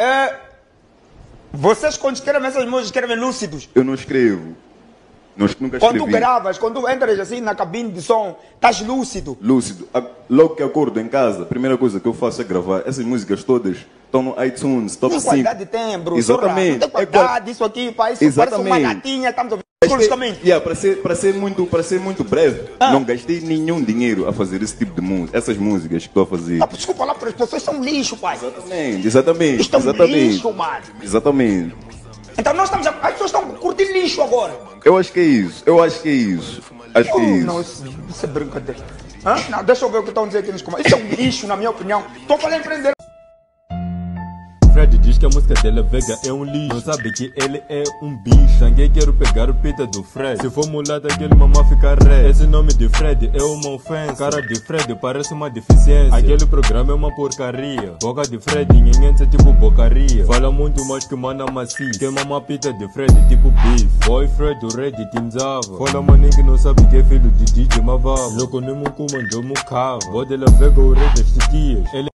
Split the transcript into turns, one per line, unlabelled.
É, vocês quando escrevem essas músicas, escrevem lúcidos.
Eu não escrevo. Não, nunca
Quando gravas, quando entras assim na cabine de som, estás lúcido.
Lúcido. A- Logo que acordo em casa, a primeira coisa que eu faço é gravar. Essas músicas todas estão no iTunes, top
Tem
5.
qualidade de tempo,
Exatamente.
Tem
É qual-
qualidade, isso aqui, pá, isso parece uma
Exatamente.
gatinha, estamos ouvindo.
Yeah, para, ser, para, ser muito, para ser muito breve,
Ah.
não gastei nenhum dinheiro a fazer esse tipo de música, essas músicas que estou a fazer.
Ah, desculpa lá, as pessoas são lixo, pai.
Exatamente, exatamente.
Isto é
exatamente.
lixo, mano.
Exatamente.
Então nós estamos. A... As pessoas estão curtindo lixo agora.
Eu acho que é isso, eu acho que é isso. Acho que é isso.
não, isso, isso é brincadeira. Hã? Não, deixa eu ver o que estão dizendo aqui nos comentários. Isso é um lixo, na minha opinião. Estou falando empreender.
Fred diz que a música dele Vega é um lixo. Não sabe que ele é um bicho. Ninguém quer pegar o pita do Fred. Se for mulata, aquele mamá fica red. Esse nome de Fred é uma ofensa. Cara de Fred parece uma deficiência. Aquele programa é uma porcaria. Boca de Fred, ninguém é tipo bocaria. Fala muito mais que mana macia. Que mamá pita de Fred, tipo beef. Boy Fred, o Red, Tinzava. Fala maninho que não sabe que é filho de DJ Mavava. Louco, nem mu comandou mu cava. Bode la Vega, o Red, este dias. Ele